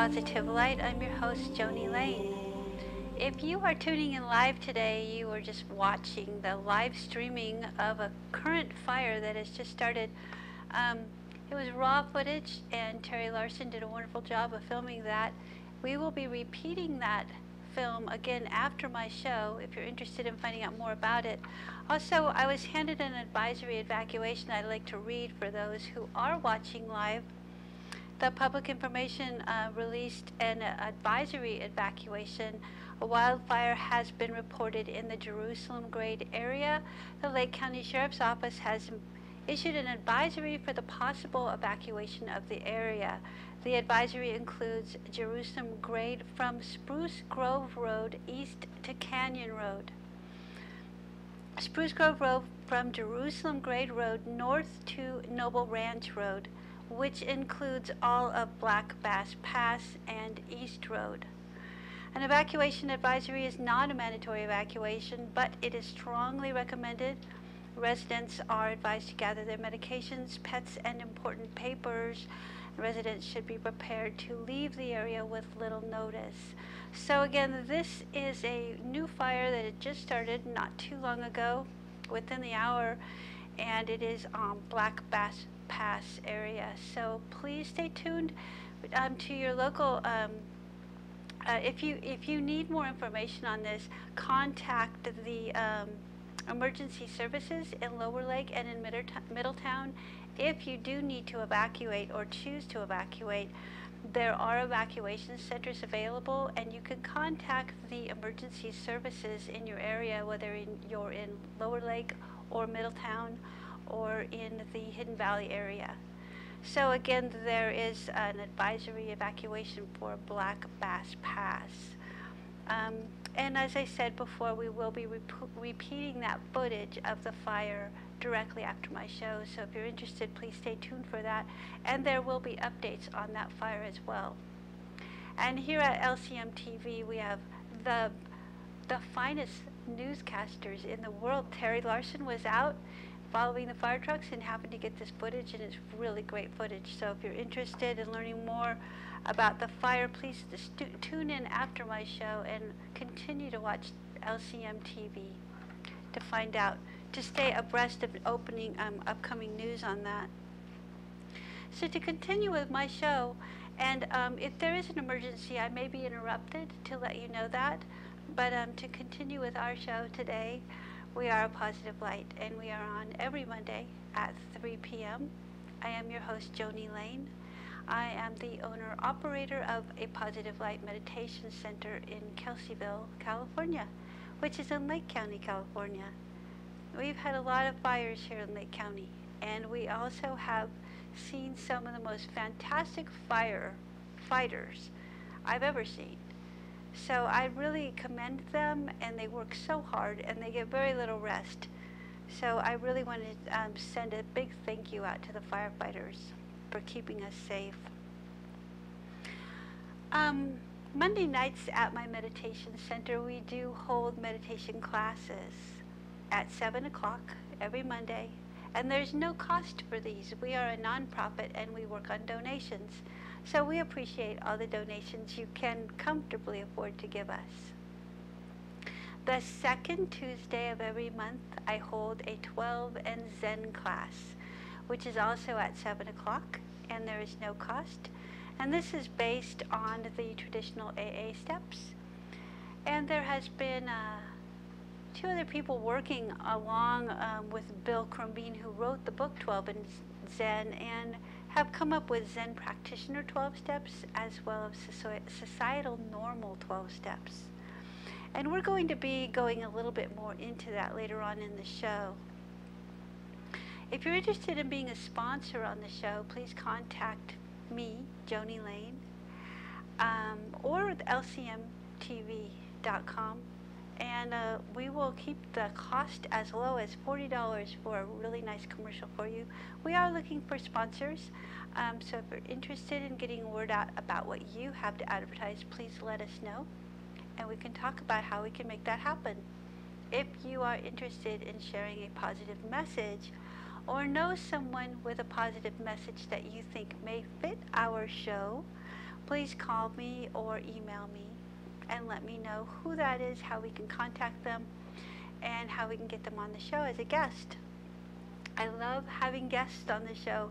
Positive Light. I'm your host, Joni Lane. If you are tuning in live today, you are just watching the live streaming of a current fire that has just started. Um, it was raw footage, and Terry Larson did a wonderful job of filming that. We will be repeating that film again after my show if you're interested in finding out more about it. Also, I was handed an advisory evacuation I'd like to read for those who are watching live. The public information uh, released an advisory evacuation. A wildfire has been reported in the Jerusalem grade area. The Lake County Sheriff's Office has issued an advisory for the possible evacuation of the area. The advisory includes Jerusalem grade from Spruce Grove Road east to Canyon Road. Spruce Grove Road from Jerusalem Grade Road north to Noble Ranch Road, which includes all of Black Bass Pass and East Road. An evacuation advisory is not a mandatory evacuation, but it is strongly recommended. Residents are advised to gather their medications, pets, and important papers residents should be prepared to leave the area with little notice. So again, this is a new fire that had just started not too long ago, within the hour, and it is on Black Bass Pass area. So please stay tuned um, to your local. Um, uh, if you if you need more information on this, contact the um, emergency services in Lower Lake and in Middletown if you do need to evacuate or choose to evacuate, there are evacuation centers available and you can contact the emergency services in your area, whether in, you're in Lower Lake or Middletown or in the Hidden Valley area. So again, there is an advisory evacuation for Black Bass Pass. Um, and as I said before, we will be rep repeating that footage of the fire directly after my show. So if you're interested, please stay tuned for that. And there will be updates on that fire as well. And here at LCM TV, we have the the finest newscasters in the world. Terry Larson was out following the fire trucks and happened to get this footage, and it's really great footage. So if you're interested in learning more about the fire, please tune in after my show and continue to watch LCM TV to find out to stay abreast of opening um, upcoming news on that. So to continue with my show, and um, if there is an emergency, I may be interrupted to let you know that. But um, to continue with our show today, we are a positive light, and we are on every Monday at 3 p.m. I am your host, Joni Lane. I am the owner operator of a Positive Light Meditation Center in Kelseyville, California, which is in Lake County, California. We've had a lot of fires here in Lake County, and we also have seen some of the most fantastic fire fighters I've ever seen. So I really commend them, and they work so hard, and they get very little rest. So I really want to um, send a big thank you out to the firefighters for keeping us safe. Um, Monday nights at my meditation center, we do hold meditation classes at 7 o'clock every Monday. And there's no cost for these. We are a nonprofit and we work on donations. So we appreciate all the donations you can comfortably afford to give us. The second Tuesday of every month, I hold a 12 and Zen class, which is also at 7 o'clock, and there is no cost. And this is based on the traditional AA steps. And there has been a two other people working along um, with Bill Crumbine, who wrote the book 12 and Zen, and have come up with Zen practitioner 12 steps as well as societal normal 12 steps. And we're going to be going a little bit more into that later on in the show. If you're interested in being a sponsor on the show, please contact me, Joni Lane, um, or lcmtv.com and uh, we will keep the cost as low as $40 for a really nice commercial for you. We are looking for sponsors, um, so if you're interested in getting word out about what you have to advertise, please let us know, and we can talk about how we can make that happen. If you are interested in sharing a positive message, or know someone with a positive message that you think may fit our show, please call me or email me and let me know who that is, how we can contact them, and how we can get them on the show as a guest. I love having guests on the show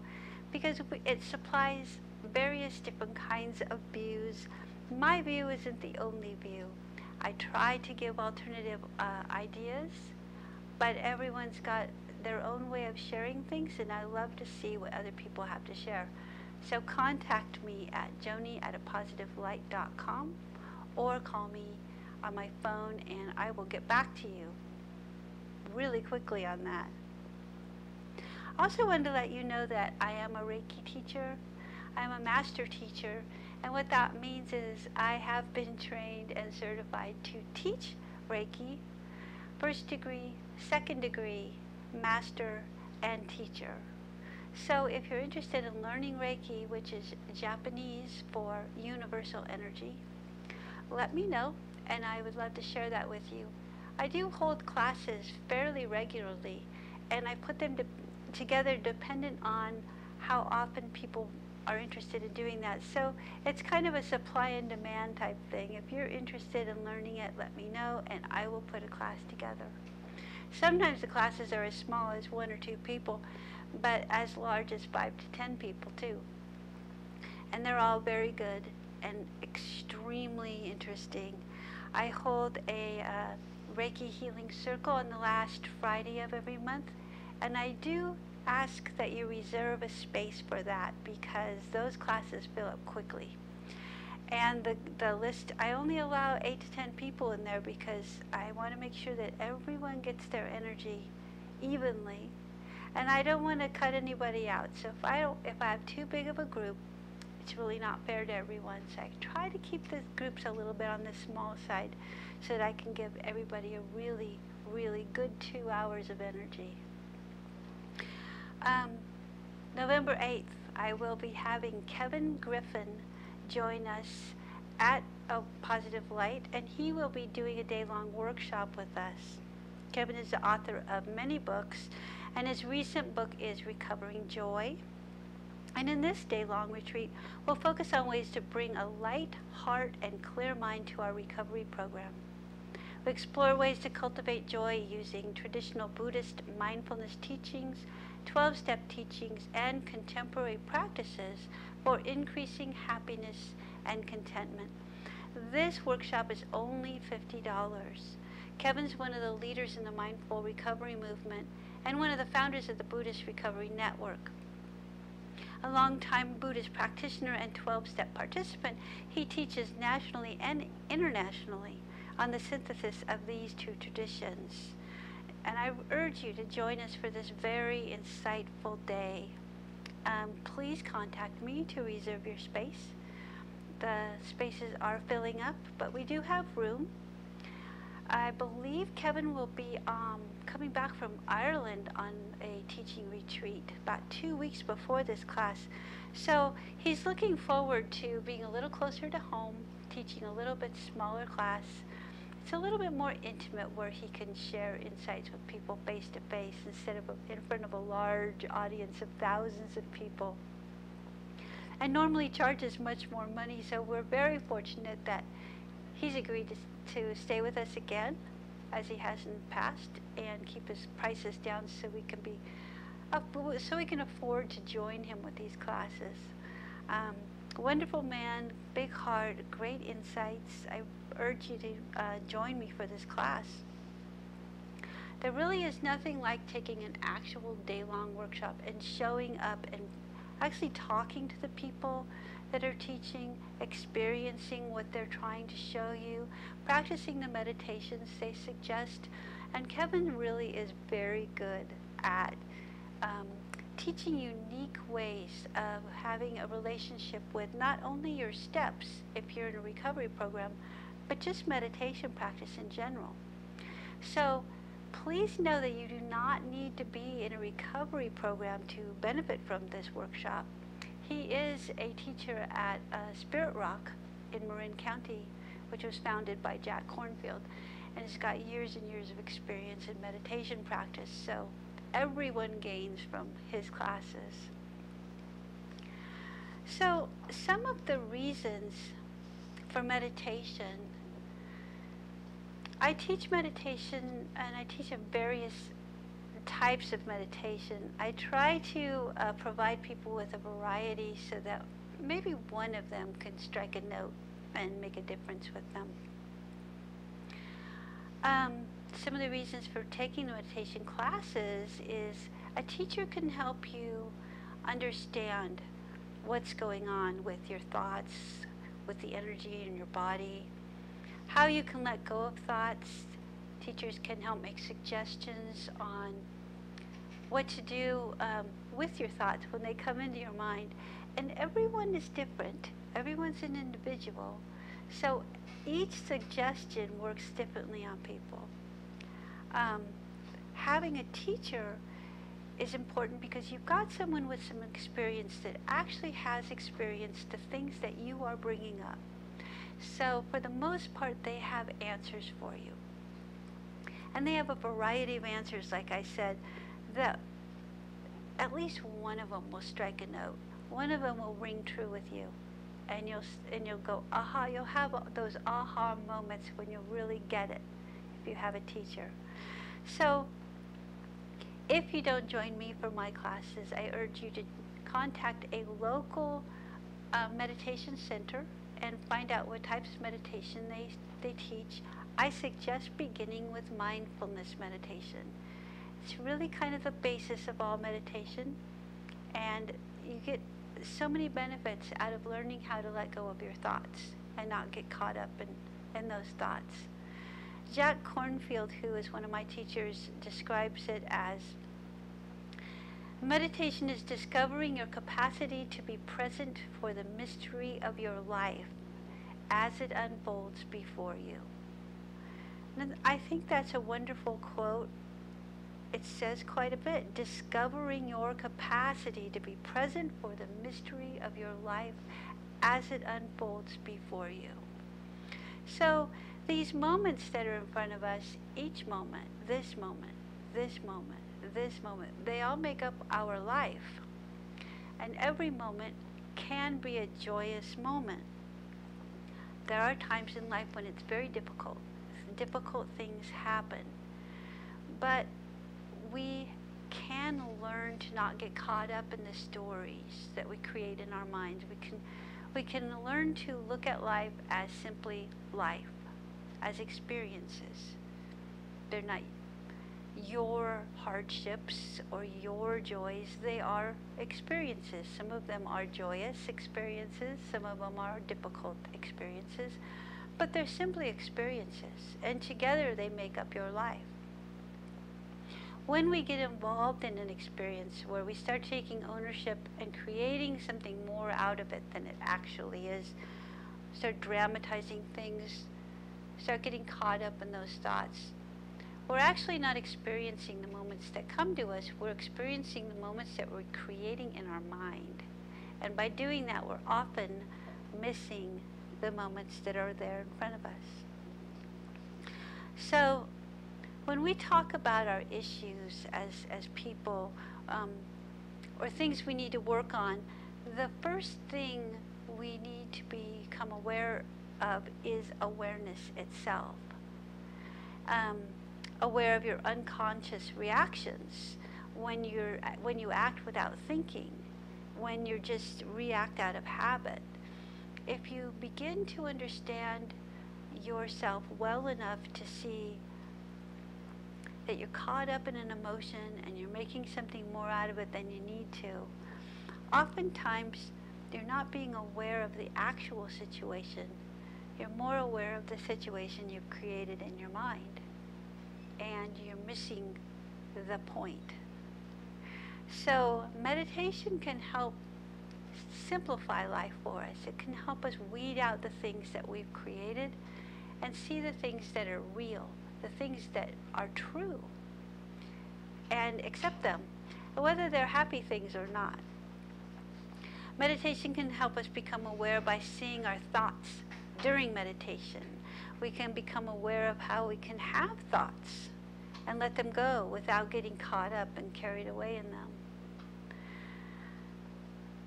because it supplies various different kinds of views. My view isn't the only view. I try to give alternative uh, ideas, but everyone's got their own way of sharing things, and I love to see what other people have to share. So contact me at joni at a positive apositivelight.com or call me on my phone and I will get back to you really quickly on that. I also wanted to let you know that I am a Reiki teacher. I am a master teacher and what that means is I have been trained and certified to teach Reiki, first degree, second degree, master, and teacher. So if you're interested in learning Reiki, which is Japanese for universal energy, let me know and I would love to share that with you. I do hold classes fairly regularly and I put them to, together dependent on how often people are interested in doing that. So it's kind of a supply and demand type thing. If you're interested in learning it, let me know and I will put a class together. Sometimes the classes are as small as one or two people, but as large as five to ten people too. And they're all very good and extremely interesting. I hold a uh, Reiki Healing Circle on the last Friday of every month, and I do ask that you reserve a space for that because those classes fill up quickly. And the, the list, I only allow 8 to 10 people in there because I want to make sure that everyone gets their energy evenly. And I don't want to cut anybody out. So if I, don't, if I have too big of a group, it's really not fair to everyone. So I try to keep the groups a little bit on the small side so that I can give everybody a really, really good two hours of energy. Um, November 8th, I will be having Kevin Griffin join us at a Positive Light, and he will be doing a day-long workshop with us. Kevin is the author of many books, and his recent book is Recovering Joy. And in this day-long retreat, we'll focus on ways to bring a light heart and clear mind to our recovery program. We explore ways to cultivate joy using traditional Buddhist mindfulness teachings, 12-step teachings, and contemporary practices for increasing happiness and contentment. This workshop is only $50. Kevin's one of the leaders in the mindful recovery movement and one of the founders of the Buddhist Recovery Network. A longtime Buddhist practitioner and 12-step participant, he teaches nationally and internationally on the synthesis of these two traditions. And I urge you to join us for this very insightful day um, please contact me to reserve your space. The spaces are filling up, but we do have room. I believe Kevin will be um, coming back from Ireland on a teaching retreat about two weeks before this class. So he's looking forward to being a little closer to home, teaching a little bit smaller class, it's a little bit more intimate where he can share insights with people face to face instead of in front of a large audience of thousands of people. And normally charges much more money, so we're very fortunate that he's agreed to, to stay with us again, as he has in the past, and keep his prices down so we can be, so we can afford to join him with these classes. Um, wonderful man, big heart, great insights. I urge you to uh, join me for this class. There really is nothing like taking an actual day-long workshop and showing up and actually talking to the people that are teaching, experiencing what they're trying to show you, practicing the meditations they suggest. And Kevin really is very good at um, teaching unique ways of having a relationship with not only your steps if you're in a recovery program, but just meditation practice in general. So please know that you do not need to be in a recovery program to benefit from this workshop. He is a teacher at uh, Spirit Rock in Marin County, which was founded by Jack Kornfield, and he's got years and years of experience in meditation practice. So everyone gains from his classes. So, some of the reasons for meditation, I teach meditation and I teach various types of meditation. I try to uh, provide people with a variety so that maybe one of them can strike a note and make a difference with them. Um, some of the reasons for taking the meditation classes is a teacher can help you understand what's going on with your thoughts, with the energy in your body, how you can let go of thoughts. Teachers can help make suggestions on what to do um, with your thoughts when they come into your mind. And everyone is different. Everyone's an individual. So each suggestion works differently on people. Um, having a teacher is important because you've got someone with some experience that actually has experienced the things that you are bringing up. So for the most part, they have answers for you. And they have a variety of answers, like I said, that at least one of them will strike a note. One of them will ring true with you. And you'll, and you'll go, aha, you'll have those aha moments when you'll really get it if you have a teacher. So if you don't join me for my classes, I urge you to contact a local uh, meditation center and find out what types of meditation they, they teach. I suggest beginning with mindfulness meditation. It's really kind of the basis of all meditation, and you get so many benefits out of learning how to let go of your thoughts and not get caught up in, in those thoughts. Jack Kornfield, who is one of my teachers, describes it as meditation is discovering your capacity to be present for the mystery of your life as it unfolds before you. And I think that's a wonderful quote. It says quite a bit. Discovering your capacity to be present for the mystery of your life as it unfolds before you. So these moments that are in front of us, each moment, this moment, this moment, this moment, they all make up our life. And every moment can be a joyous moment. There are times in life when it's very difficult. Difficult things happen. But we can learn to not get caught up in the stories that we create in our minds. We can, we can learn to look at life as simply life, as experiences. They're not your hardships or your joys, they are experiences. Some of them are joyous experiences, some of them are difficult experiences, but they're simply experiences, and together they make up your life. When we get involved in an experience where we start taking ownership and creating something more out of it than it actually is, start dramatizing things, start getting caught up in those thoughts, we're actually not experiencing the moments that come to us, we're experiencing the moments that we're creating in our mind. And by doing that, we're often missing the moments that are there in front of us. So when we talk about our issues as, as people um, or things we need to work on, the first thing we need to become aware of is awareness itself. Um, aware of your unconscious reactions when you're when you act without thinking, when you just react out of habit. If you begin to understand yourself well enough to see that you're caught up in an emotion and you're making something more out of it than you need to, oftentimes you're not being aware of the actual situation. You're more aware of the situation you've created in your mind and you're missing the point. So meditation can help simplify life for us. It can help us weed out the things that we've created and see the things that are real, the things that are true, and accept them, whether they're happy things or not. Meditation can help us become aware by seeing our thoughts during meditation we can become aware of how we can have thoughts and let them go without getting caught up and carried away in them.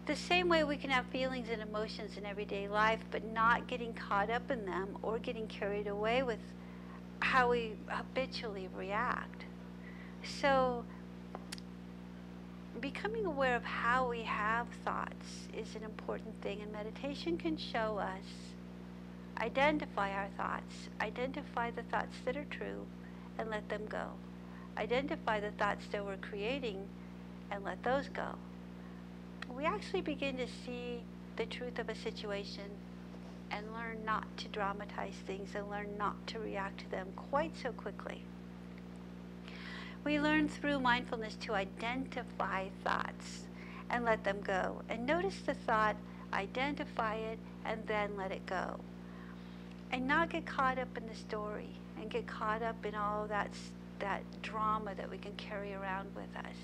The same way we can have feelings and emotions in everyday life, but not getting caught up in them or getting carried away with how we habitually react. So, becoming aware of how we have thoughts is an important thing, and meditation can show us identify our thoughts, identify the thoughts that are true, and let them go. Identify the thoughts that we're creating and let those go. We actually begin to see the truth of a situation and learn not to dramatize things and learn not to react to them quite so quickly. We learn through mindfulness to identify thoughts and let them go. And notice the thought, identify it, and then let it go. And not get caught up in the story and get caught up in all that, that drama that we can carry around with us.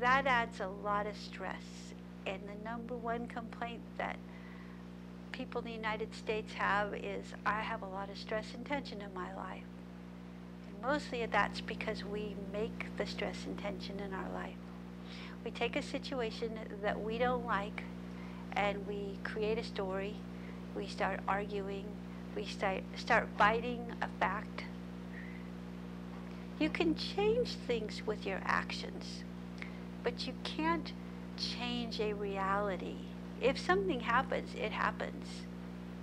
That adds a lot of stress. And the number one complaint that people in the United States have is I have a lot of stress and tension in my life And mostly that's because we make the stress and tension in our life. We take a situation that we don't like and we create a story. We start arguing. We start, start fighting a fact. You can change things with your actions, but you can't change a reality. If something happens, it happens.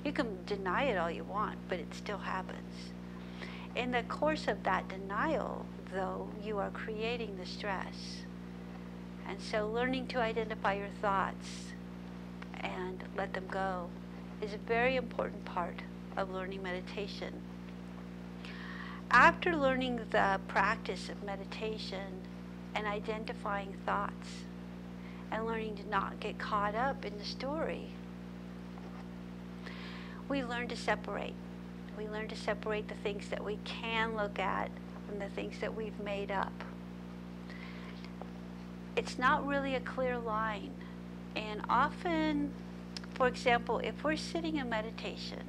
You can deny it all you want, but it still happens. In the course of that denial, though, you are creating the stress. And so learning to identify your thoughts and let them go is a very important part of learning meditation. After learning the practice of meditation and identifying thoughts and learning to not get caught up in the story, we learn to separate we learn to separate the things that we can look at from the things that we've made up. It's not really a clear line. And often, for example, if we're sitting in meditation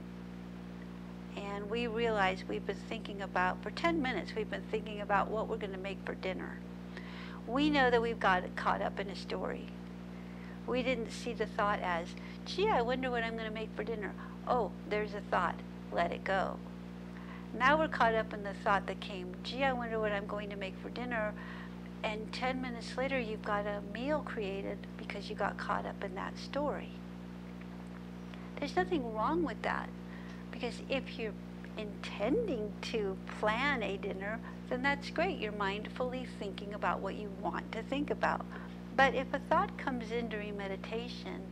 and we realize we've been thinking about, for 10 minutes, we've been thinking about what we're going to make for dinner, we know that we've got caught up in a story. We didn't see the thought as, gee, I wonder what I'm going to make for dinner. Oh, there's a thought let it go. Now we're caught up in the thought that came, gee, I wonder what I'm going to make for dinner. And 10 minutes later, you've got a meal created because you got caught up in that story. There's nothing wrong with that because if you're intending to plan a dinner, then that's great. You're mindfully thinking about what you want to think about. But if a thought comes in during meditation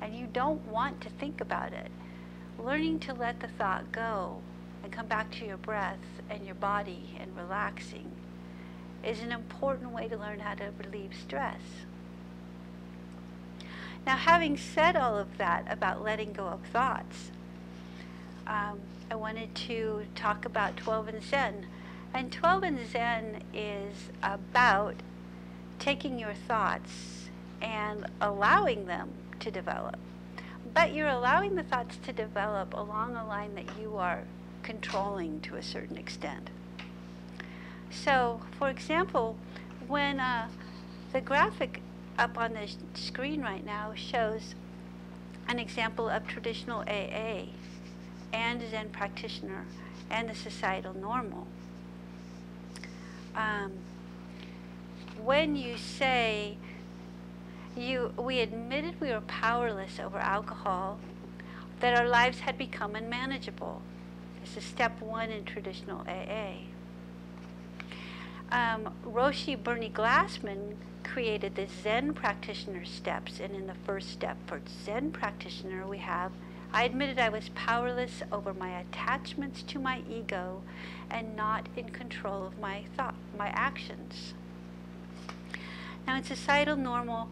and you don't want to think about it, learning to let the thought go and come back to your breath and your body and relaxing is an important way to learn how to relieve stress. Now, having said all of that about letting go of thoughts, um, I wanted to talk about 12 and Zen. And 12 and Zen is about taking your thoughts and allowing them to develop. But you're allowing the thoughts to develop along a line that you are controlling to a certain extent. So, for example, when uh, the graphic up on the screen right now shows an example of traditional AA and Zen practitioner and the societal normal. Um, when you say you, we admitted we were powerless over alcohol, that our lives had become unmanageable. This is step one in traditional AA. Um, Roshi Bernie Glassman created the Zen practitioner steps, and in the first step for Zen practitioner, we have I admitted I was powerless over my attachments to my ego and not in control of my thought, my actions. Now, in societal normal,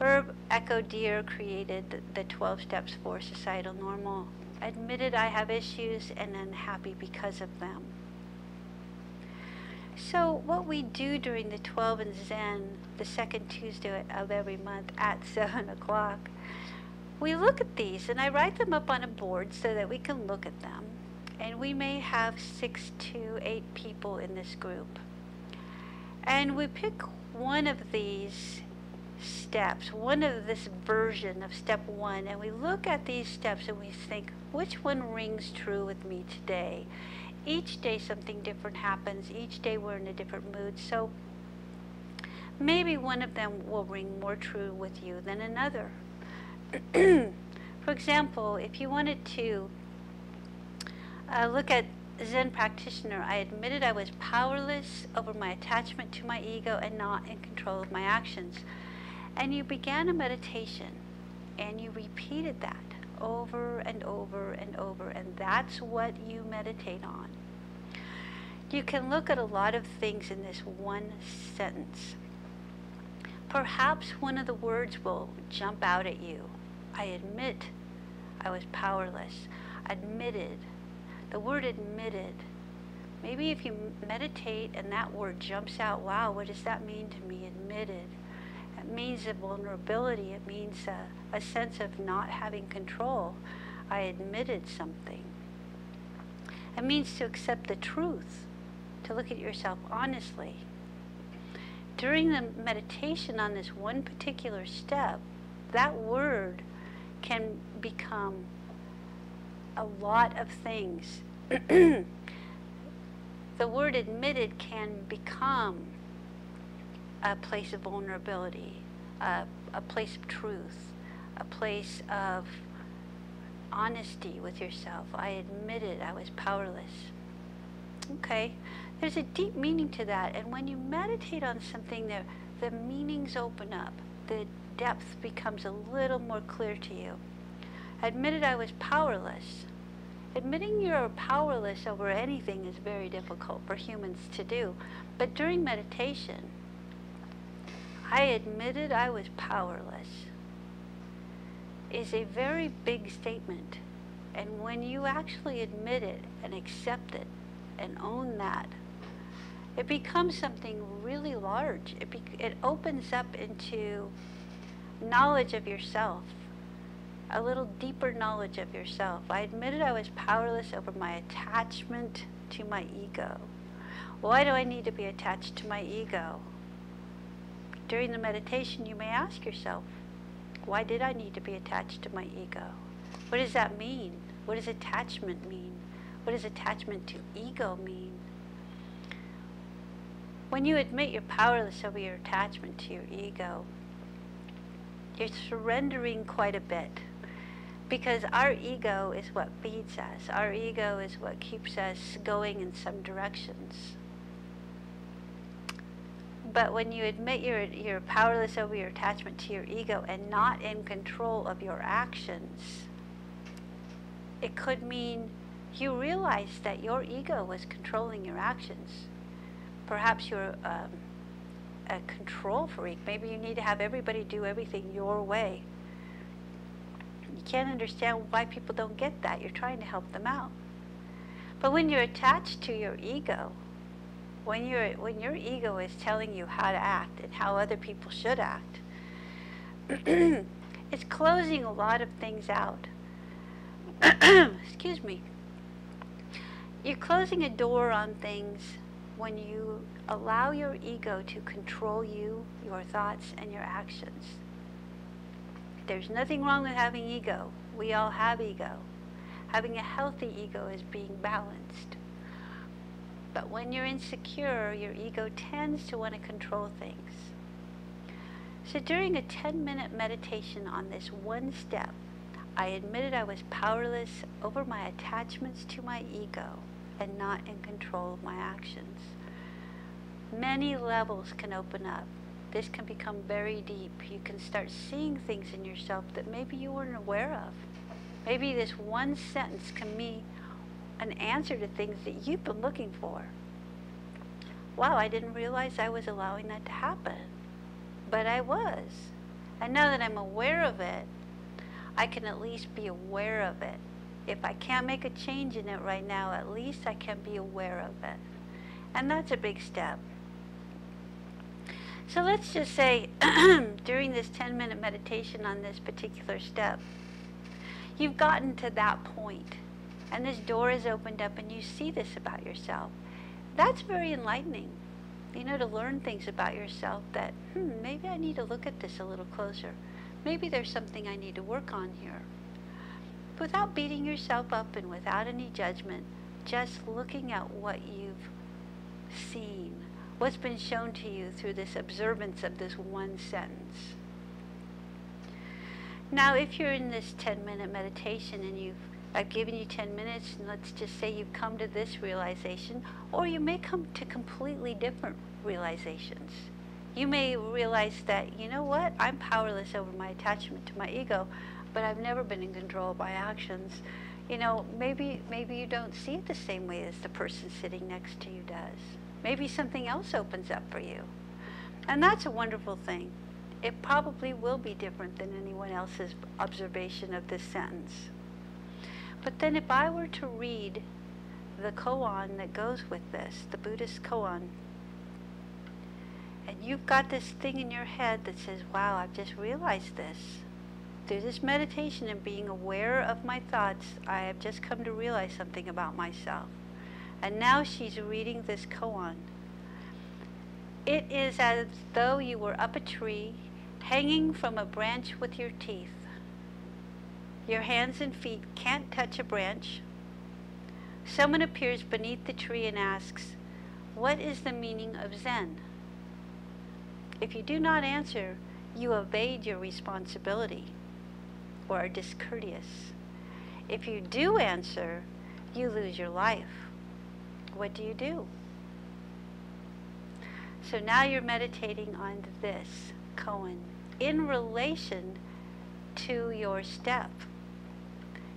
Herb Echo Deer created the 12 steps for societal normal. Admitted I have issues and unhappy because of them. So what we do during the 12 and Zen, the second Tuesday of every month at 7 o'clock, we look at these and I write them up on a board so that we can look at them. And we may have six to eight people in this group. And we pick one of these steps, one of this version of step one, and we look at these steps and we think, which one rings true with me today? Each day something different happens. Each day we're in a different mood. So maybe one of them will ring more true with you than another. For example, if you wanted to uh, look at Zen practitioner, I admitted I was powerless over my attachment to my ego and not in control of my actions. And you began a meditation and you repeated that over and over and over, and that's what you meditate on. You can look at a lot of things in this one sentence. Perhaps one of the words will jump out at you. I admit I was powerless. Admitted the word admitted. Maybe if you meditate and that word jumps out, wow, what does that mean to me? Admitted. It means a vulnerability. It means a, a sense of not having control. I admitted something. It means to accept the truth, to look at yourself honestly. During the meditation on this one particular step, that word can become a lot of things. the word admitted can become a place of vulnerability, a, a place of truth, a place of honesty with yourself. I admitted I was powerless. Okay, there's a deep meaning to that, and when you meditate on something, there the meanings open up. The depth becomes a little more clear to you admitted I was powerless. Admitting you're powerless over anything is very difficult for humans to do. But during meditation, I admitted I was powerless is a very big statement. And when you actually admit it and accept it and own that, it becomes something really large. It, it opens up into knowledge of yourself a little deeper knowledge of yourself. I admitted I was powerless over my attachment to my ego. Why do I need to be attached to my ego? During the meditation, you may ask yourself, why did I need to be attached to my ego? What does that mean? What does attachment mean? What does attachment to ego mean? When you admit you're powerless over your attachment to your ego, you're surrendering quite a bit because our ego is what feeds us. Our ego is what keeps us going in some directions. But when you admit you're, you're powerless over your attachment to your ego and not in control of your actions, it could mean you realize that your ego was controlling your actions. Perhaps you're um, a control freak. Maybe you need to have everybody do everything your way you can't understand why people don't get that. You're trying to help them out. But when you're attached to your ego, when, you when your ego is telling you how to act and how other people should act, it's closing a lot of things out. Excuse me. You're closing a door on things when you allow your ego to control you, your thoughts, and your actions. There's nothing wrong with having ego. We all have ego. Having a healthy ego is being balanced. But when you're insecure, your ego tends to want to control things. So during a 10 minute meditation on this one step, I admitted I was powerless over my attachments to my ego and not in control of my actions. Many levels can open up this can become very deep. You can start seeing things in yourself that maybe you weren't aware of. Maybe this one sentence can be an answer to things that you've been looking for. Wow, I didn't realize I was allowing that to happen. But I was. And now that I'm aware of it, I can at least be aware of it. If I can't make a change in it right now, at least I can be aware of it. And that's a big step. So let's just say during this 10 minute meditation on this particular step, you've gotten to that point and this door is opened up and you see this about yourself. That's very enlightening. you know, to learn things about yourself that, hmm, maybe I need to look at this a little closer. Maybe there's something I need to work on here. Without beating yourself up and without any judgment, just looking at what you've seen, what's been shown to you through this observance of this one sentence. Now, if you're in this 10 minute meditation and you've I've given you 10 minutes, and let's just say you've come to this realization, or you may come to completely different realizations. You may realize that, you know what, I'm powerless over my attachment to my ego, but I've never been in control of my actions. You know, maybe, maybe you don't see it the same way as the person sitting next to you does. Maybe something else opens up for you. And that's a wonderful thing. It probably will be different than anyone else's observation of this sentence. But then if I were to read the koan that goes with this, the Buddhist koan, and you've got this thing in your head that says, wow, I've just realized this. Through this meditation and being aware of my thoughts, I have just come to realize something about myself. And now she's reading this koan. It is as though you were up a tree, hanging from a branch with your teeth. Your hands and feet can't touch a branch. Someone appears beneath the tree and asks, What is the meaning of Zen? If you do not answer, you evade your responsibility or are discourteous. If you do answer, you lose your life. What do you do? So now you're meditating on this koan in relation to your step.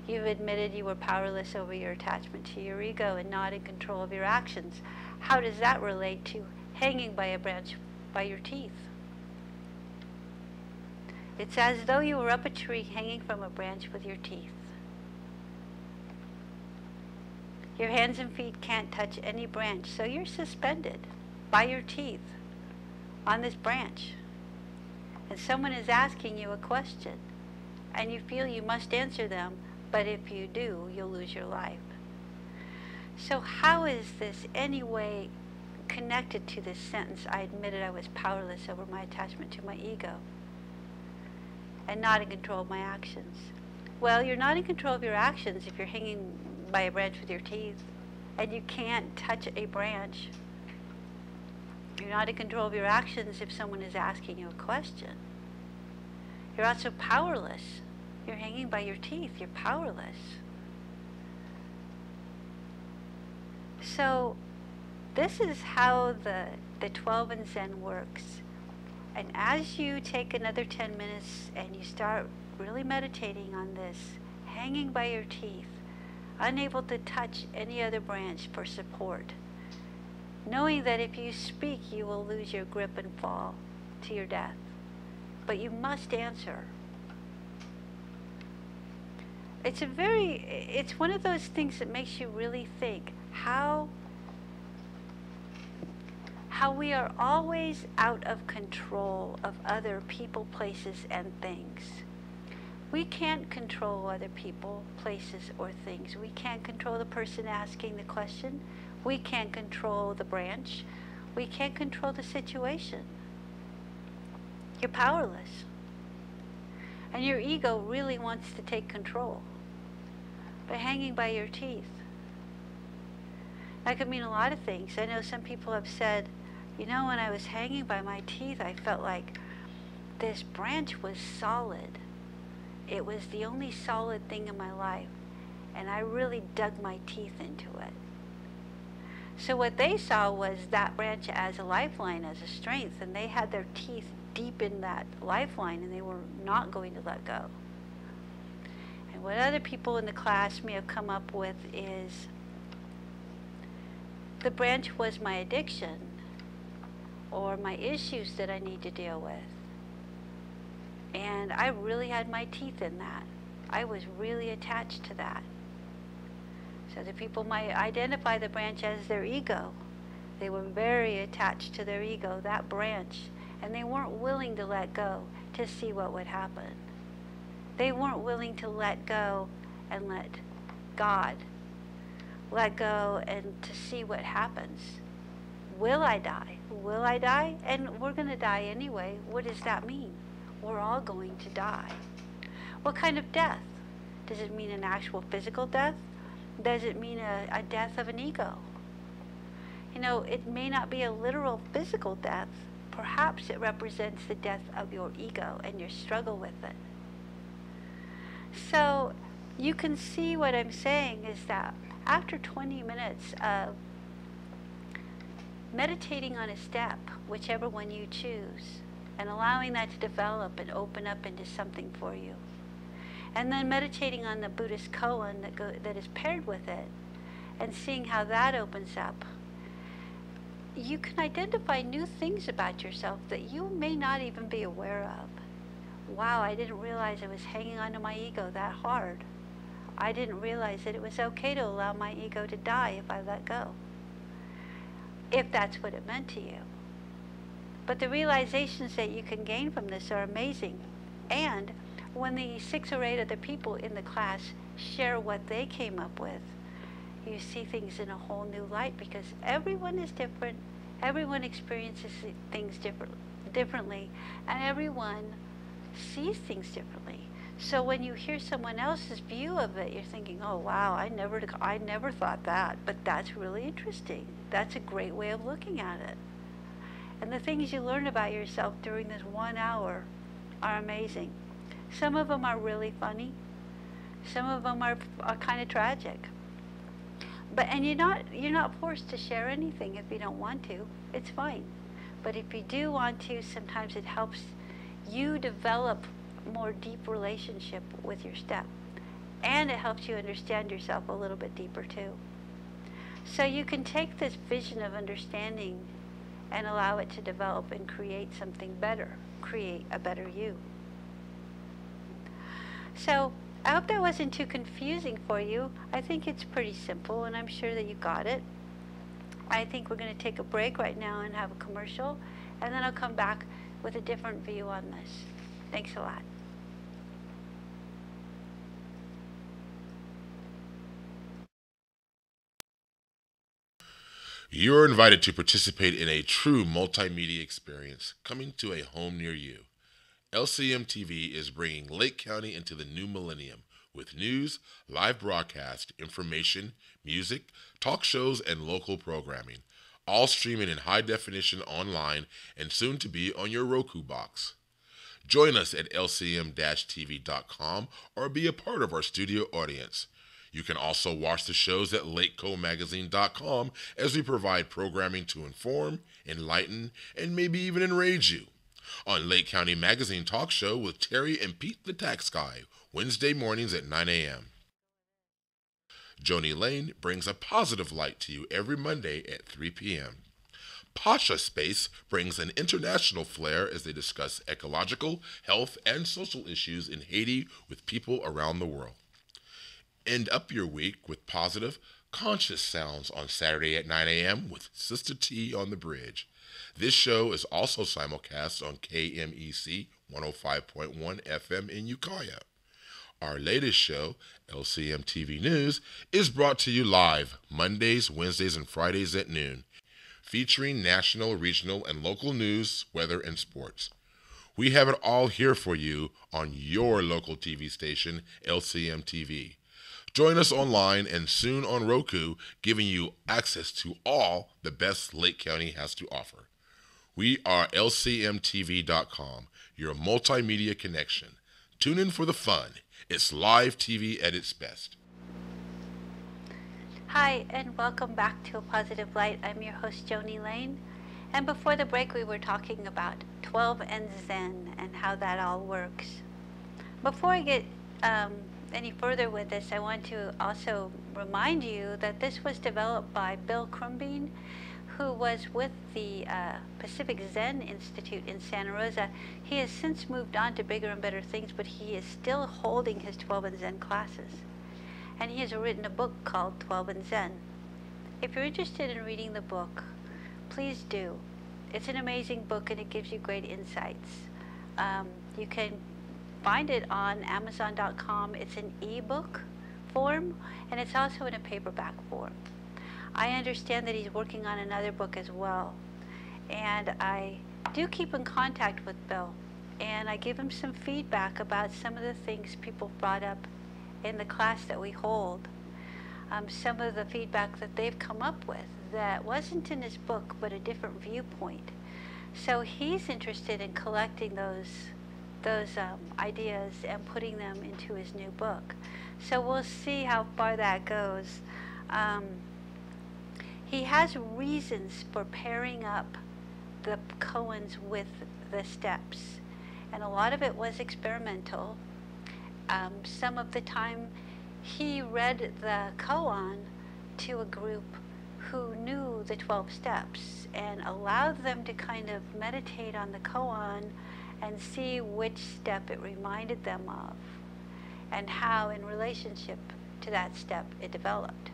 You've admitted you were powerless over your attachment to your ego and not in control of your actions. How does that relate to hanging by a branch by your teeth? It's as though you were up a tree hanging from a branch with your teeth. Your hands and feet can't touch any branch, so you're suspended by your teeth on this branch. And someone is asking you a question, and you feel you must answer them but if you do, you'll lose your life. So how is this any way connected to this sentence, I admitted I was powerless over my attachment to my ego and not in control of my actions? Well, you're not in control of your actions if you're hanging by a branch with your teeth and you can't touch a branch. You're not in control of your actions if someone is asking you a question. You're also powerless you're hanging by your teeth. You're powerless. So this is how the, the 12 and Zen works. And as you take another 10 minutes and you start really meditating on this, hanging by your teeth, unable to touch any other branch for support, knowing that if you speak, you will lose your grip and fall to your death. But you must answer it's a very, it's one of those things that makes you really think how, how we are always out of control of other people, places, and things. We can't control other people, places, or things. We can't control the person asking the question. We can't control the branch. We can't control the situation. You're powerless. And your ego really wants to take control by hanging by your teeth. That could mean a lot of things. I know some people have said, you know, when I was hanging by my teeth, I felt like this branch was solid. It was the only solid thing in my life. And I really dug my teeth into it. So what they saw was that branch as a lifeline, as a strength, and they had their teeth deep in that lifeline and they were not going to let go. And what other people in the class may have come up with is the branch was my addiction or my issues that I need to deal with. And I really had my teeth in that. I was really attached to that. So the people might identify the branch as their ego. They were very attached to their ego, that branch, and they weren't willing to let go to see what would happen. They weren't willing to let go and let God let go and to see what happens. Will I die? Will I die? And we're going to die anyway. What does that mean? We're all going to die. What kind of death? Does it mean an actual physical death? Does it mean a, a death of an ego? You know, it may not be a literal physical death. Perhaps it represents the death of your ego and your struggle with it. So you can see what I'm saying is that after 20 minutes of meditating on a step, whichever one you choose, and allowing that to develop and open up into something for you, and then meditating on the Buddhist koan that, go, that is paired with it, and seeing how that opens up, you can identify new things about yourself that you may not even be aware of. Wow, I didn't realize I was hanging onto my ego that hard. I didn't realize that it was okay to allow my ego to die if I let go. If that's what it meant to you. But the realizations that you can gain from this are amazing. And when the six or eight other people in the class share what they came up with, you see things in a whole new light because everyone is different. Everyone experiences things different, differently, and everyone sees things differently. So when you hear someone else's view of it, you're thinking, "Oh wow, I never, I never thought that." But that's really interesting. That's a great way of looking at it. And the things you learn about yourself during this one hour are amazing. Some of them are really funny. Some of them are, are kind of tragic. But and you're not you're not forced to share anything if you don't want to. It's fine. But if you do want to, sometimes it helps you develop more deep relationship with your step. And it helps you understand yourself a little bit deeper too. So you can take this vision of understanding and allow it to develop and create something better, create a better you. So I hope that wasn't too confusing for you. I think it's pretty simple and I'm sure that you got it. I think we're going to take a break right now and have a commercial and then I'll come back with a different view on this. Thanks a lot. You're invited to participate in a true multimedia experience coming to a home near you. LCM TV is bringing Lake County into the new millennium with news, live broadcast, information, music, talk shows, and local programming, all streaming in high definition online and soon to be on your Roku box. Join us at lcm-tv.com or be a part of our studio audience. You can also watch the shows at lakecomagazine.com as we provide programming to inform, enlighten, and maybe even enrage you. On Lake County Magazine Talk Show with Terry and Pete the Tax Guy, Wednesday mornings at 9 a.m. Joni Lane brings a positive light to you every Monday at 3 p.m. Pasha Space brings an international flair as they discuss ecological, health, and social issues in Haiti with people around the world. End up your week with positive, conscious sounds on Saturday at 9 a.m. with Sister T on the bridge. This show is also simulcast on KMEC 105.1 FM in Ukiah. Our latest show, LCM TV News, is brought to you live Mondays, Wednesdays, and Fridays at noon, featuring national, regional, and local news, weather, and sports. We have it all here for you on your local TV station, LCM TV. Join us online and soon on Roku, giving you access to all the best Lake County has to offer. We are LCMTV.com, your multimedia connection. Tune in for the fun. It's live TV at its best. Hi, and welcome back to A Positive Light. I'm your host, Joni Lane. And before the break, we were talking about 12 and Zen and how that all works. Before I get um, any further with this, I want to also remind you that this was developed by Bill Crumbine, who was with the uh, Pacific Zen Institute in Santa Rosa. He has since moved on to bigger and better things, but he is still holding his 12 and Zen classes. And he has written a book called 12 and Zen. If you're interested in reading the book, please do. It's an amazing book and it gives you great insights. Um, you can find it on Amazon.com. It's an ebook form and it's also in a paperback form. I understand that he's working on another book as well. And I do keep in contact with Bill. And I give him some feedback about some of the things people brought up in the class that we hold. Um, some of the feedback that they've come up with that wasn't in his book, but a different viewpoint. So he's interested in collecting those those um, ideas and putting them into his new book. So we'll see how far that goes. Um, he has reasons for pairing up the koans with the steps, and a lot of it was experimental. Um, some of the time, he read the koan to a group who knew the 12 steps and allowed them to kind of meditate on the koan and see which step it reminded them of and how in relationship to that step it developed.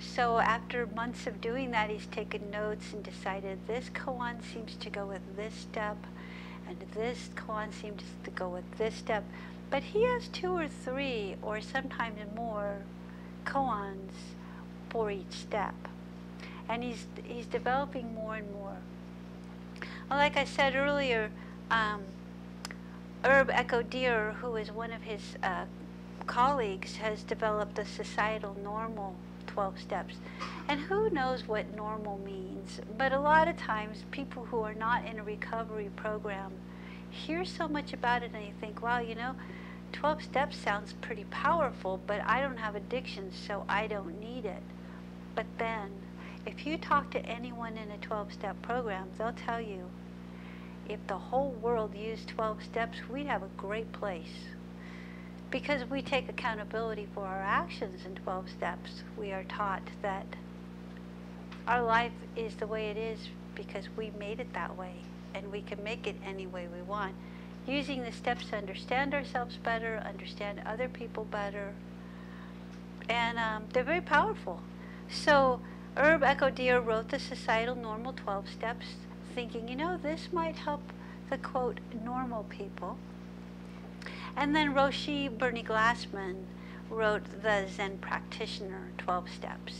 So after months of doing that, he's taken notes and decided this koan seems to go with this step and this koan seems to go with this step. But he has two or three or sometimes more koans for each step. And he's, he's developing more and more. Like I said earlier, um, Herb Echo Deer, who is one of his uh, colleagues, has developed the societal normal 12 steps. And who knows what normal means? But a lot of times, people who are not in a recovery program hear so much about it and they think, wow, you know, 12 steps sounds pretty powerful, but I don't have addiction, so I don't need it. But then, if you talk to anyone in a 12 step program, they'll tell you if the whole world used 12 steps, we'd have a great place. Because we take accountability for our actions in 12 steps, we are taught that our life is the way it is because we made it that way and we can make it any way we want. Using the steps to understand ourselves better, understand other people better, and um, they're very powerful. So, Herb Echo Deer wrote the Societal Normal 12 Steps thinking, you know, this might help the quote normal people. And then Roshi Bernie Glassman wrote the Zen Practitioner 12 Steps.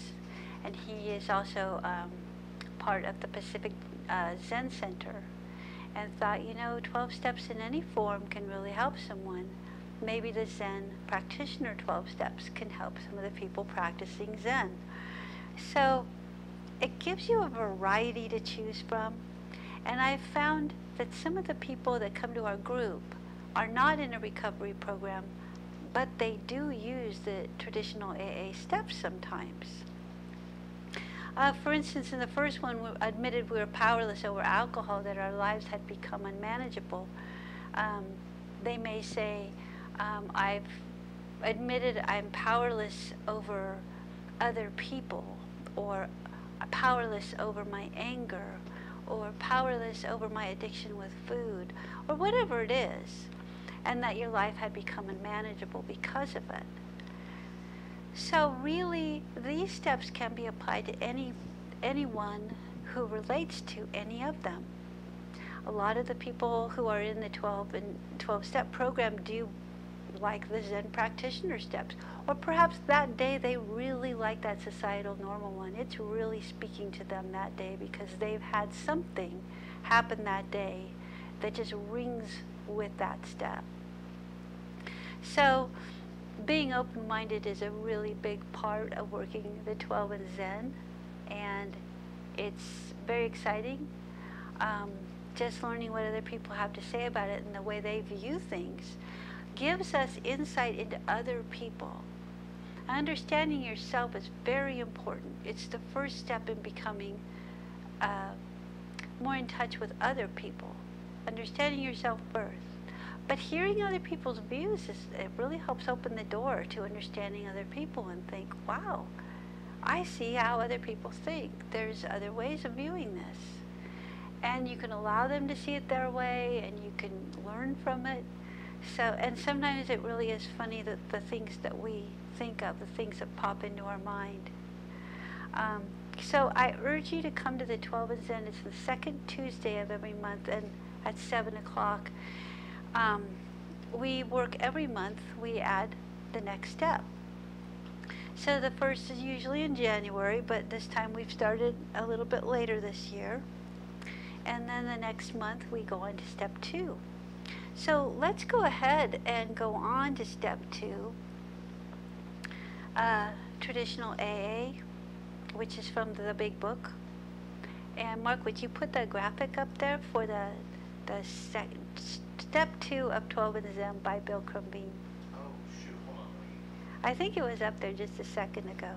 And he is also um, part of the Pacific uh, Zen Center and thought, you know, 12 steps in any form can really help someone. Maybe the Zen Practitioner 12 Steps can help some of the people practicing Zen. So it gives you a variety to choose from. And I've found that some of the people that come to our group are not in a recovery program, but they do use the traditional AA steps sometimes. Uh, for instance, in the first one, we admitted we were powerless over alcohol, that our lives had become unmanageable. Um, they may say, um, I've admitted I'm powerless over other people, or powerless over my anger, or powerless over my addiction with food, or whatever it is, and that your life had become unmanageable because of it. So really, these steps can be applied to any anyone who relates to any of them. A lot of the people who are in the 12 and 12 step program do like the Zen practitioner steps. Or perhaps that day they really like that societal normal one. It's really speaking to them that day because they've had something happen that day that just rings with that step. So being open-minded is a really big part of working the 12 in Zen and it's very exciting. Um, just learning what other people have to say about it and the way they view things gives us insight into other people. Understanding yourself is very important. It's the first step in becoming uh, more in touch with other people. Understanding yourself first. But hearing other people's views, is, it really helps open the door to understanding other people and think, wow, I see how other people think. There's other ways of viewing this. And you can allow them to see it their way and you can learn from it so, and sometimes it really is funny that the things that we think of, the things that pop into our mind. Um, so I urge you to come to the 12 and Zen. It's the second Tuesday of every month and at 7 o'clock. Um, we work every month. We add the next step. So the first is usually in January, but this time we've started a little bit later this year. And then the next month we go on to step two. So let's go ahead and go on to step two. Uh, traditional AA, which is from the big book. And Mark, would you put the graphic up there for the the sec- step two of 12 in Zen by Bill Crumbine? Oh, shoot, hold on. I think it was up there just a second ago.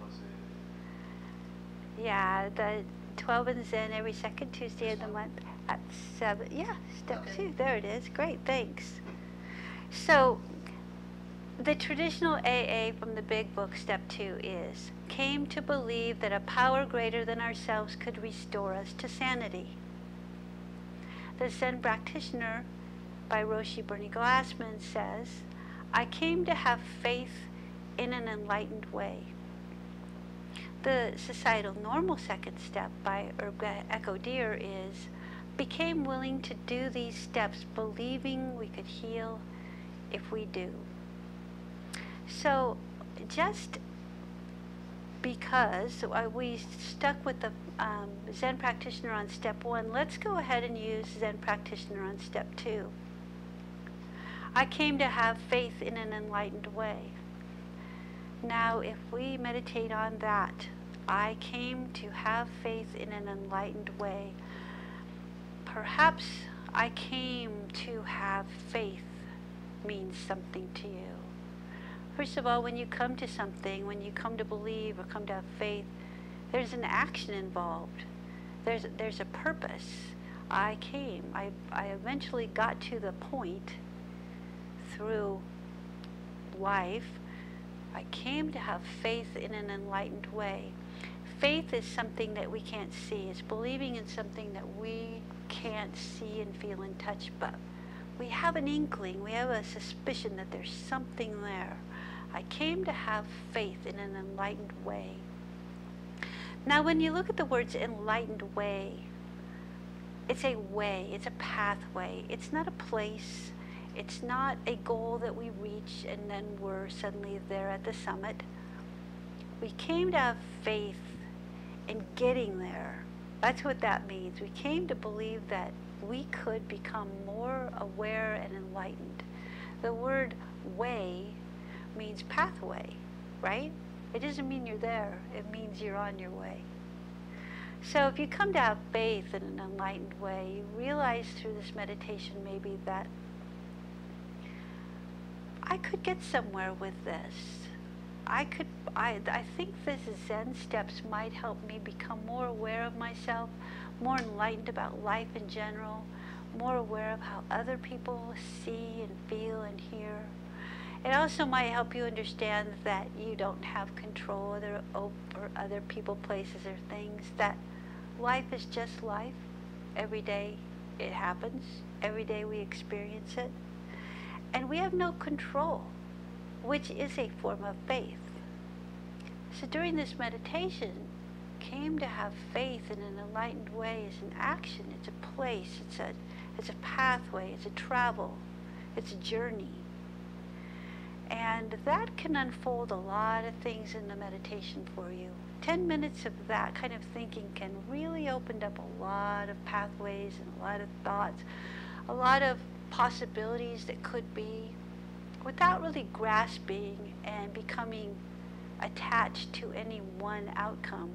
Was it? Yeah, the 12 in Zen every second Tuesday of the month at 7. Yeah, step Okay. two. There it is. Great, thanks. So, the traditional AA from the big book, step two, is came to believe that a power greater than ourselves could restore us to sanity. The Zen practitioner by Roshi Bernie Glassman says, I came to have faith in an enlightened way. The societal normal second step by Echo Deer is became willing to do these steps believing we could heal if we do. So just because we stuck with the um, Zen practitioner on step one, let's go ahead and use Zen practitioner on step two. I came to have faith in an enlightened way. Now, if we meditate on that, I came to have faith in an enlightened way. Perhaps I came to have faith means something to you. First of all, when you come to something, when you come to believe or come to have faith, there's an action involved. There's, there's a purpose. I came. I, I eventually got to the point through life. I came to have faith in an enlightened way. Faith is something that we can't see. It's believing in something that we can't see and feel and touch, but we have an inkling, we have a suspicion that there's something there. I came to have faith in an enlightened way. Now, when you look at the words enlightened way, it's a way, it's a pathway, it's not a place, it's not a goal that we reach and then we're suddenly there at the summit. We came to have faith in getting there. That's what that means. We came to believe that we could become more aware and enlightened. The word way means pathway, right? It doesn't mean you're there, it means you're on your way. So if you come to have faith in an enlightened way, you realize through this meditation maybe that I could get somewhere with this. I could, I, I think this Zen steps might help me become more aware of myself, more enlightened about life in general, more aware of how other people see and feel and hear. It also might help you understand that you don't have control over, over other people, places, or things, that life is just life. Every day it happens, every day we experience it. And we have no control, which is a form of faith. So during this meditation, came to have faith in an enlightened way is an action, it's a place, it's a, it's a pathway, it's a travel, it's a journey. And that can unfold a lot of things in the meditation for you. 10 minutes of that kind of thinking can really open up a lot of pathways and a lot of thoughts, a lot of possibilities that could be without really grasping and becoming attached to any one outcome.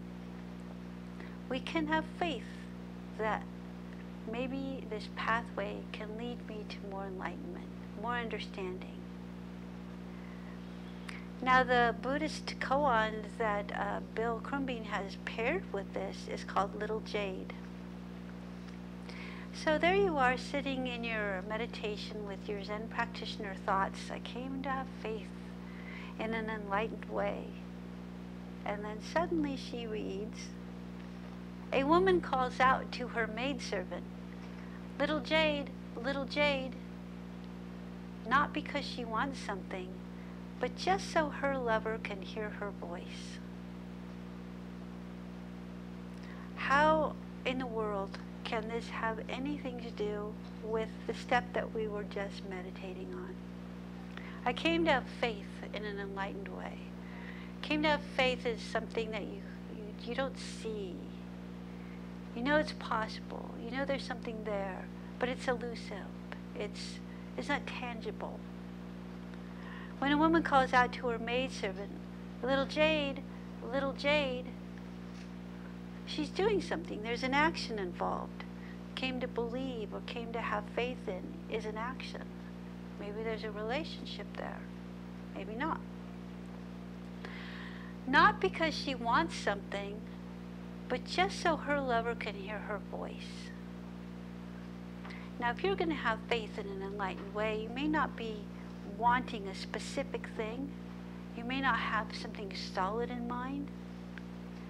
We can have faith that maybe this pathway can lead me to more enlightenment, more understanding. Now, the Buddhist koan that uh, Bill Crumbine has paired with this is called Little Jade. So there you are sitting in your meditation with your Zen practitioner thoughts. I came to have faith in an enlightened way. And then suddenly she reads, A woman calls out to her maidservant, Little Jade, little Jade, not because she wants something, but just so her lover can hear her voice. How in the world can this have anything to do with the step that we were just meditating on? I came to have faith in an enlightened way. Came to have faith is something that you, you, you don't see. You know it's possible. You know there's something there, but it's elusive. It's, it's not tangible. When a woman calls out to her maidservant, little Jade, little Jade, she's doing something. There's an action involved. Came to believe or came to have faith in is an action. Maybe there's a relationship there. Maybe not. Not because she wants something, but just so her lover can hear her voice. Now, if you're going to have faith in an enlightened way, you may not be wanting a specific thing. You may not have something solid in mind.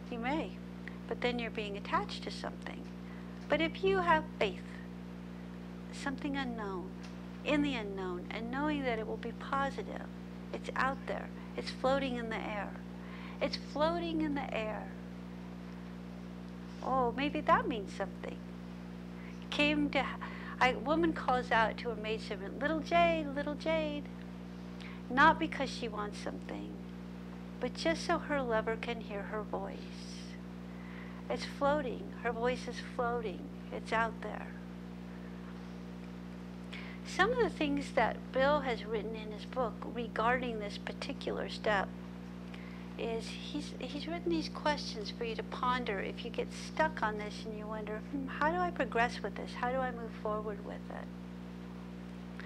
You may, but then you're being attached to something. But if you have faith, something unknown, in the unknown, and knowing that it will be positive, it's out there, it's floating in the air. It's floating in the air. Oh, maybe that means something. Came to, a woman calls out to her maidservant, Little Jade, little Jade. Not because she wants something, but just so her lover can hear her voice. It's floating. Her voice is floating. It's out there. Some of the things that Bill has written in his book regarding this particular step is he's, he's written these questions for you to ponder if you get stuck on this and you wonder, hmm, how do I progress with this? How do I move forward with it?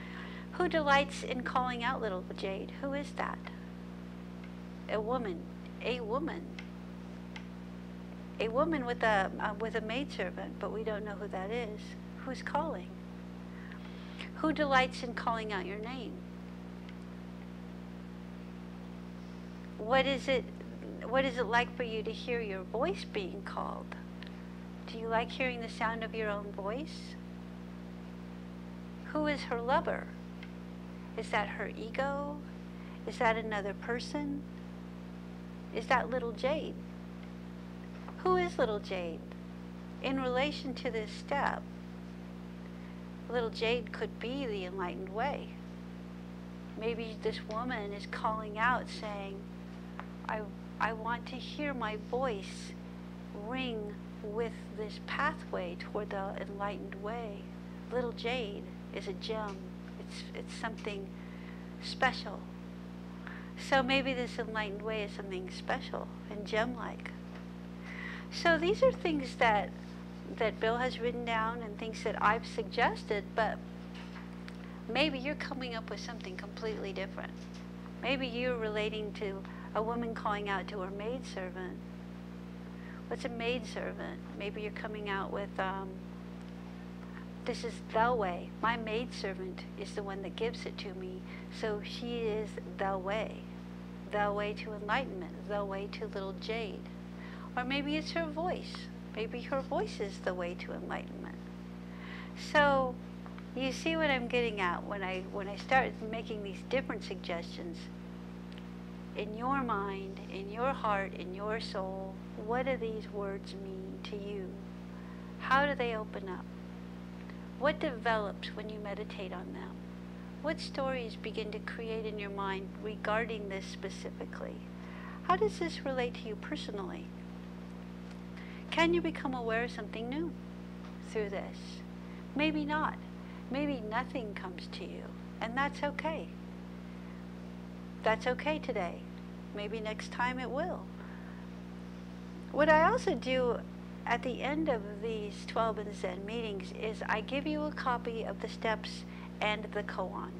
Who delights in calling out little Jade? Who is that? A woman. A woman. A woman with a, uh, with a maidservant, but we don't know who that is. Who's calling? Who delights in calling out your name? What is it what is it like for you to hear your voice being called? Do you like hearing the sound of your own voice? Who is her lover? Is that her ego? Is that another person? Is that little Jade? Who is little Jade? In relation to this step, little Jade could be the enlightened way. Maybe this woman is calling out saying, I, I want to hear my voice ring with this pathway toward the enlightened way. Little Jade is a gem. It's, it's something special. So maybe this enlightened way is something special and gem-like. So these are things that that Bill has written down and things that I've suggested, but maybe you're coming up with something completely different. Maybe you're relating to a woman calling out to her maidservant. What's a maidservant? Maybe you're coming out with, um, this is the way. My maidservant is the one that gives it to me, so she is the way. The way to enlightenment, the way to little Jade. Or maybe it's her voice. Maybe her voice is the way to enlightenment. So you see what I'm getting at when I when I start making these different suggestions in your mind, in your heart, in your soul, what do these words mean to you? How do they open up? What develops when you meditate on them? What stories begin to create in your mind regarding this specifically? How does this relate to you personally? Can you become aware of something new through this? Maybe not. Maybe nothing comes to you, and that's okay. That's okay today. Maybe next time it will. What I also do at the end of these 12 and Zen meetings is I give you a copy of the steps and the koan.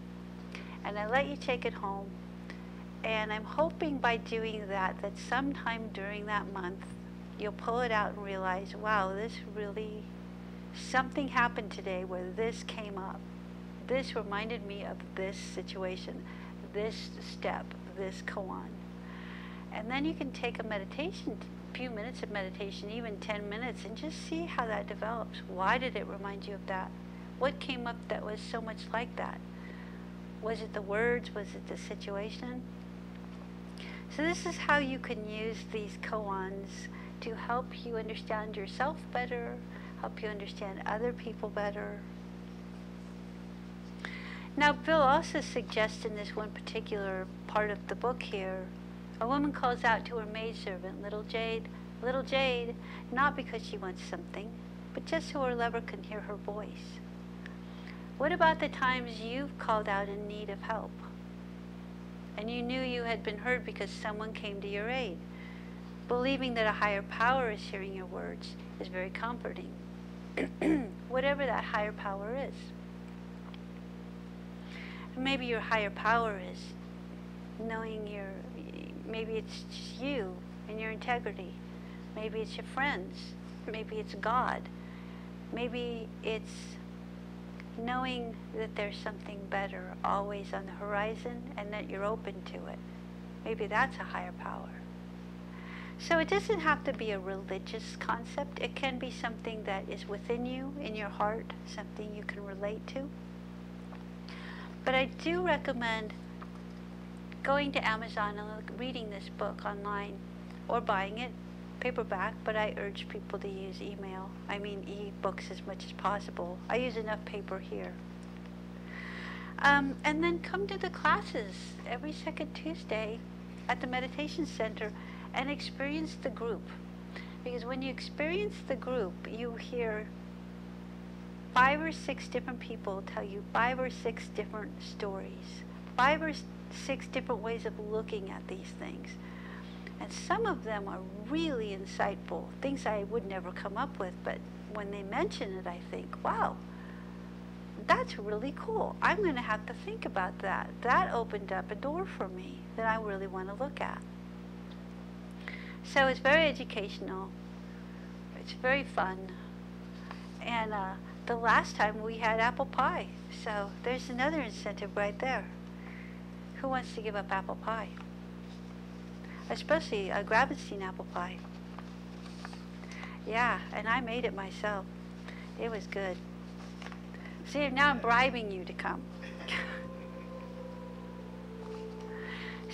And I let you take it home. And I'm hoping by doing that, that sometime during that month, you'll pull it out and realize, wow, this really, something happened today where this came up. This reminded me of this situation, this step, this koan. And then you can take a meditation, a few minutes of meditation, even 10 minutes, and just see how that develops. Why did it remind you of that? What came up that was so much like that? Was it the words? Was it the situation? So this is how you can use these koans to help you understand yourself better, help you understand other people better. Now, Bill also suggests in this one particular part of the book here A woman calls out to her maidservant, Little Jade, Little Jade, not because she wants something, but just so her lover can hear her voice. What about the times you've called out in need of help? And you knew you had been heard because someone came to your aid. Believing that a higher power is hearing your words is very comforting. Whatever that higher power is. Maybe your higher power is knowing your, maybe it's just you and your integrity. Maybe it's your friends. Maybe it's God. Maybe it's knowing that there's something better always on the horizon and that you're open to it. Maybe that's a higher power. So it doesn't have to be a religious concept. It can be something that is within you, in your heart, something you can relate to. But I do recommend going to Amazon and reading this book online or buying it paperback, but I urge people to use email. I mean e-books as much as possible. I use enough paper here. Um, and then come to the classes every second Tuesday at the Meditation Center and experience the group. Because when you experience the group, you hear five or six different people tell you five or six different stories, five or six different ways of looking at these things. And some of them are really insightful, things I would never come up with, but when they mention it, I think, wow, that's really cool. I'm going to have to think about that. That opened up a door for me that I really want to look at. So it's very educational. It's very fun. And uh, the last time we had apple pie. So there's another incentive right there. Who wants to give up apple pie? especially a Gravenstein apple pie. Yeah, and I made it myself. It was good. See, now I'm bribing you to come.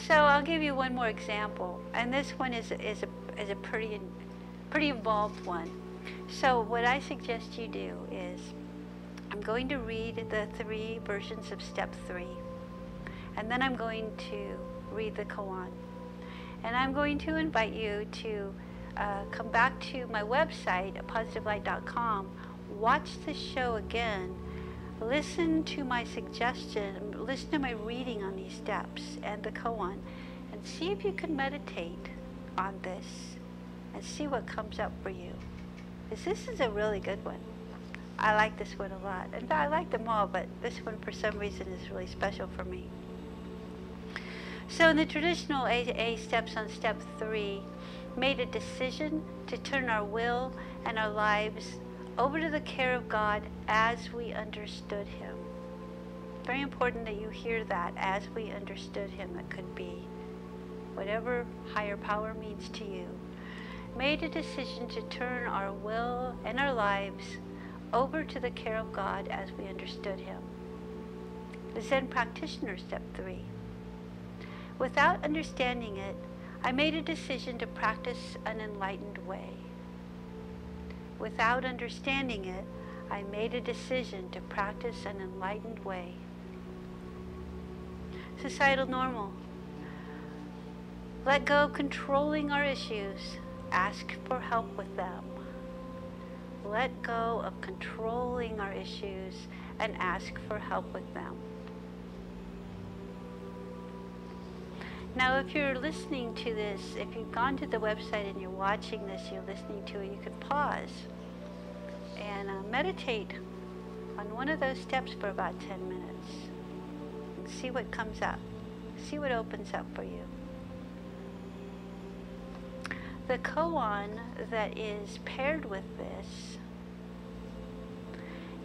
So I'll give you one more example, and this one is is a is a pretty pretty involved one. So what I suggest you do is, I'm going to read the three versions of step three, and then I'm going to read the koan. And I'm going to invite you to uh, come back to my website, positivelight.com, watch the show again, listen to my suggestion, listen to my reading on these steps and the koan, and see if you can meditate on this and see what comes up for you. Because this is a really good one. I like this one a lot. And I like them all, but this one for some reason is really special for me. So in the traditional AA steps on step three, made a decision to turn our will and our lives over to the care of God as we understood Him. Very important that you hear that as we understood Him. It could be whatever higher power means to you. Made a decision to turn our will and our lives over to the care of God as we understood Him. The Zen practitioner, step three. Without understanding it, I made a decision to practice an enlightened way. Without understanding it, I made a decision to practice an enlightened way. Societal normal. Let go of controlling our issues. Ask for help with them. Let go of controlling our issues and ask for help with them. Now, if you're listening to this, if you've gone to the website and you're watching this, you're listening to it, you can pause and uh, meditate on one of those steps for about 10 minutes see what comes up. See what opens up for you. The koan that is paired with this,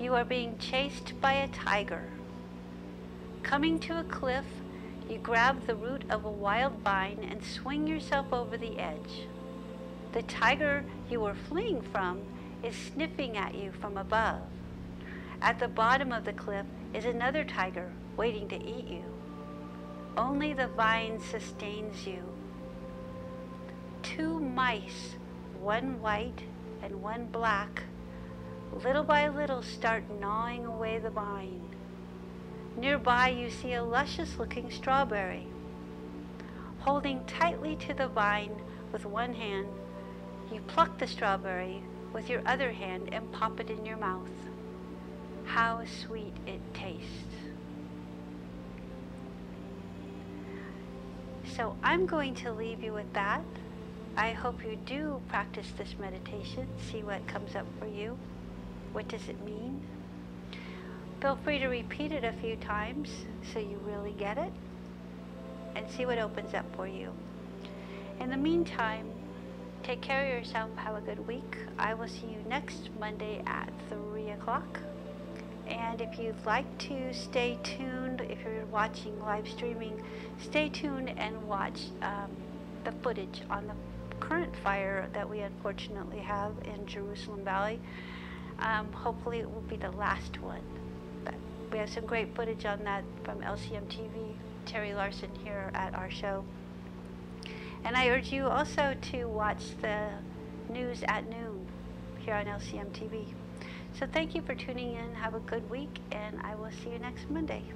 you are being chased by a tiger. Coming to a cliff you grab the root of a wild vine and swing yourself over the edge. The tiger you were fleeing from is sniffing at you from above. At the bottom of the cliff is another tiger waiting to eat you. Only the vine sustains you. Two mice, one white and one black, little by little start gnawing away the vine. Nearby you see a luscious looking strawberry. Holding tightly to the vine with one hand, you pluck the strawberry with your other hand and pop it in your mouth. How sweet it tastes. So I'm going to leave you with that. I hope you do practice this meditation, see what comes up for you. What does it mean? Feel free to repeat it a few times so you really get it and see what opens up for you. In the meantime, take care of yourself. Have a good week. I will see you next Monday at 3 o'clock. And if you'd like to stay tuned, if you're watching live streaming, stay tuned and watch um, the footage on the current fire that we unfortunately have in Jerusalem Valley. Um, hopefully it will be the last one. But we have some great footage on that from LCM TV, Terry Larson here at our show. And I urge you also to watch the news at noon here on LCM TV. So thank you for tuning in. Have a good week, and I will see you next Monday.